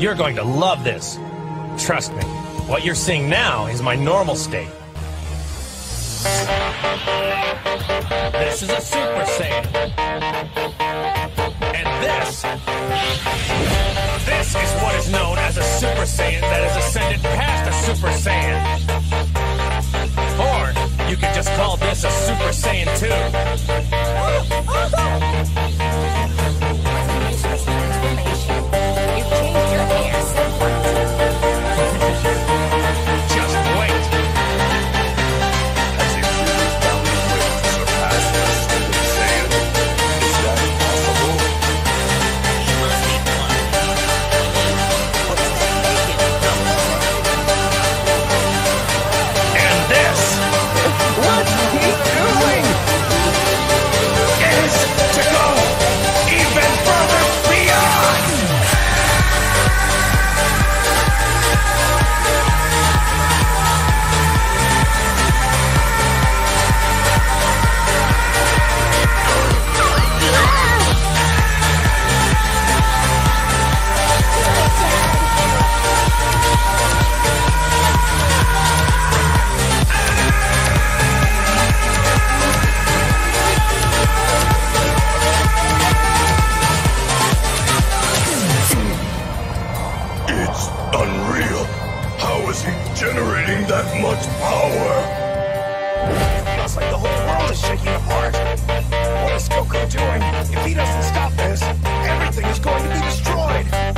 You're going to love this. Trust me, what you're seeing now is my normal state. This is a Super Saiyan. And this. This is what is known as a Super Saiyan that has ascended past a Super Saiyan. Or you could just call this a Super Saiyan generating that much power? Feels like the whole world is shaking apart. What is Goku doing? If he doesn't stop this, everything is going to be destroyed.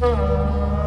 Música